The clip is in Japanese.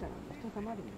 たら人様るも